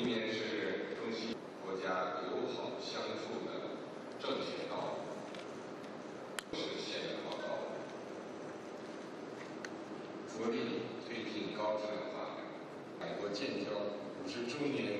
一面是中西国家友好相处的正确道路，是现代化道路，着力推进高质量发展，两国建交五十周年。